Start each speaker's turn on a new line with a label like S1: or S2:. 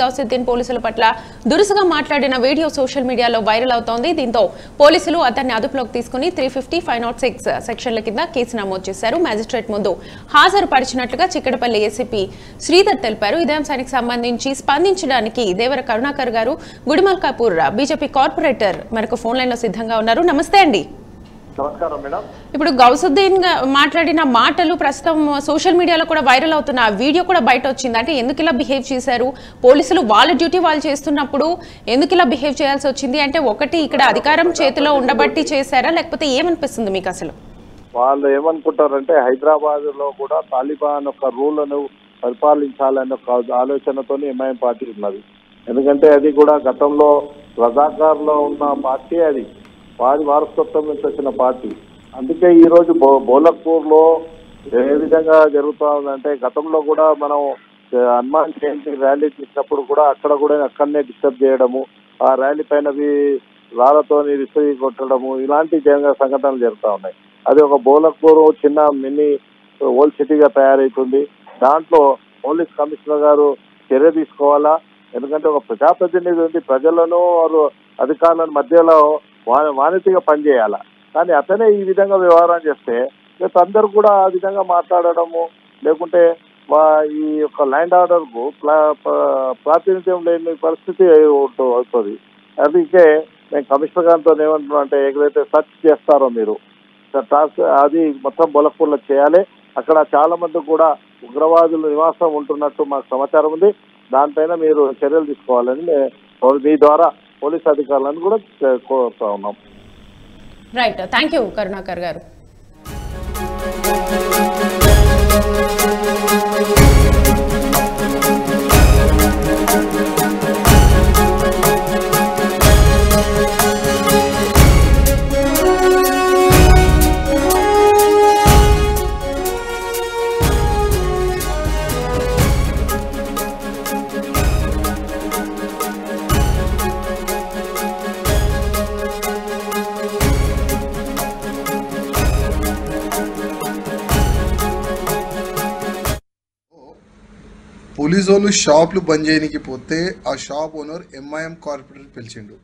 S1: గౌసుద్దీన్ పోలీసుల పట్ల దురుసుగా మాట్లాడిన వీడియో సోషల్ మీడియాలో వైరల్ అవుతోంది. దీంతో పోలీసులు అతన్ని అదుపులోకి తీసుకుని three fifty five not six సెక్షన్ల కింద కేసు నమోదు చేశారు. మ్యాజిస్ట్రేట్ ముందు హాజరుపరిచినట్లుగా చిక్కడపల్లి ఏసీపీ శ్రీధర్ తెలిపారు. ఇదే అంశానికి సంబంధించి స్పందించడానికి దేవర కరుణాకర్ గారు గుడిమల్కాపూర్ బీజేపీ కార్పొరేటర్ మనకు ఫోన్ లైన్లో సిద్ధంగా ఉన్నారు. నమస్తే అండి.
S2: నమస్కారం మేడం.
S1: ఇప్పుడు గౌసుద్దీన్ మాట్లాడిన మాటలు ప్రస్తుతం సోషల్ మీడియాలో కూడా వైరల్ అవుతున్న ఆ వీడియో కూడా బయట వచ్చింది అంటే ఎందుకు ఇలా బిహేవ్ చేశారు? పోలీసులు వాళ్ళ డ్యూటీ వాళ్ళు చేస్తున్నప్పుడు ఎందుకు ఇలా బిహేవ్ చేయాల్సి వచ్చింది? అంటే ఒకటి ఇక్కడ అధికారం చేతిలో ఉండబట్టి చేశారా? లేకపోతే ఏమనిపిస్తుంది మీకు అసలు?
S2: వాళ్ళు ఏమనుకుంటారంటే హైదరాబాద్లో కూడా తాలిబాన్ ఒక రూలను పరిపాలించాలనే ఒక ఆలోచనతో ఎంఐఎం పార్టీ ఉన్నది. ఎందుకంటే అది కూడా గతంలో రజాకార్లో ఉన్న పార్టీ అది. వారి వారసత్వం నుంచి వచ్చిన పార్టీ. అందుకే ఈరోజు బో బోలక్పూర్లో ఏ విధంగా జరుగుతా ఉందంటే గతంలో కూడా మనం హనుమాన్ జయంతి ర్యాలీ తీసినప్పుడు కూడా అక్కడ కూడా అక్కడనే డిస్టర్బ్ చేయడము ఆ ర్యాలీ పైనవి రాళ్ళతో విసిరి కొట్టడము ఇలాంటి జంగ సంఘటనలు జరుగుతూ ఉన్నాయి. అది ఒక బోలక్పూర్ చిన్న మినీ ఓల్డ్ సిటీగా తయారవుతుంది దాంట్లో పోలీస్ కమిషనర్ గారు చర్య తీసుకోవాలా? ఎందుకంటే ఒక ప్రజాప్రతినిధి ఉంది ప్రజలను వారు అధికారుల మధ్యలో వా- పనిచేయాల పనిచేయాలా? కానీ అతనే ఈ విధంగా వ్యవహారం చేస్తే రేపు అందరూ కూడా ఆ విధంగా మాట్లాడడము లేకుంటే ఈ యొక్క ల్యాండ్ ఆర్డర్కు ప్రాతినిధ్యం లేని పరిస్థితి అవుతుంది. అందుకే నేను కమిషనర్ గారితో ఏమంటున్నా అంటే ఎక్కడైతే సర్చ్ చేస్తారో మీరు టాస్క్ అది మొత్తం బొలపూర్లో చేయాలి. అక్కడ చాలా మంది కూడా ఉగ్రవాదులు నివాసం ఉంటున్నట్టు మాకు సమాచారం ఉంది. దానిపైన మీరు చర్యలు తీసుకోవాలని మీ ద్వారా పోలీస్ అధికారులను కూడా కోరుతా ఉన్నాం.
S1: రైట్ థ్యాంక్ యూ కరుణాకర్ గారు.
S3: పోలీసు వాళ్ళు షాప్లు బంద్ చేయడానికి పోతే ఆ షాప్ ఓనర్ ఎంఐఎం కార్పొరేటర్ పిలిచిండు.